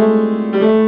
Música